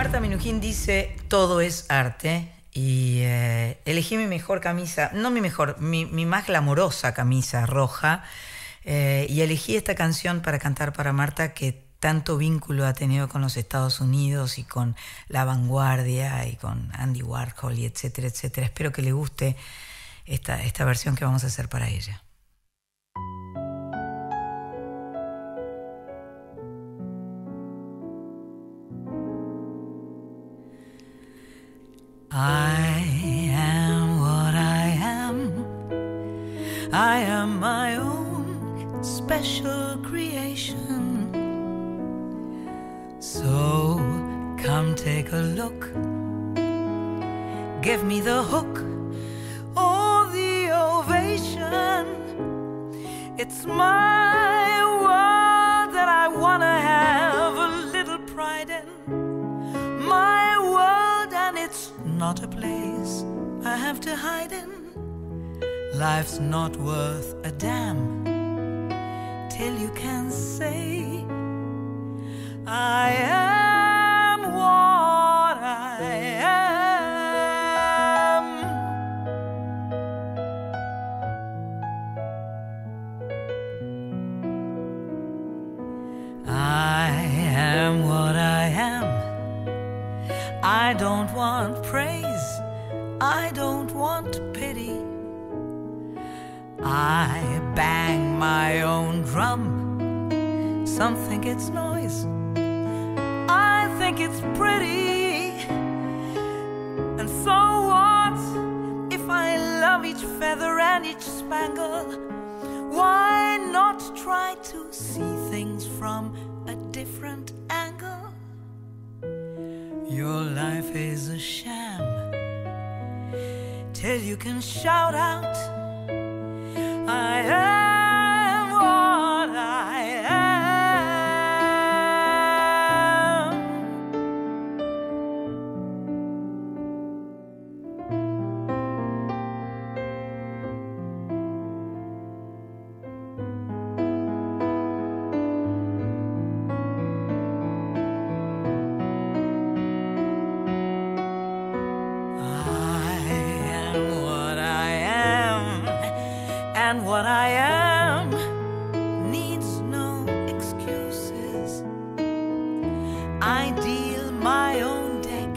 Marta Minujín dice, todo es arte. Y eh, elegí mi mejor camisa, no mi mejor, mi, más glamorosa camisa roja. Eh, y elegí esta canción para cantar para Marta que tanto vínculo ha tenido con los Estados Unidos y con la vanguardia y con Andy Warhol y etcétera, etcétera. Espero que le guste esta, esta versión que vamos a hacer para ella. I am what I am. I am my own special creation. So come take a look. Give me the hook or the ovation. It's my not a place I have to hide in. Life's not worth a damn till you can say, I bang my own drum. Some think it's noise, I think it's pretty. And so what if I love each feather and each spangle? Why not try to see things from a different angle? Your life is a sham till you can shout out, I am I deal my own deck,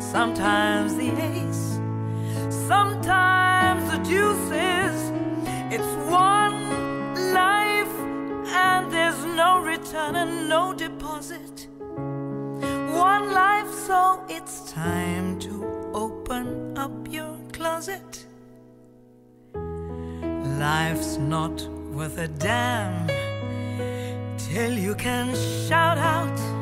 sometimes the ace, sometimes the deuces. It's one life, and there's no return and no deposit one life, so it's time to open up your closet. Life's not worth a damn till you can shout out.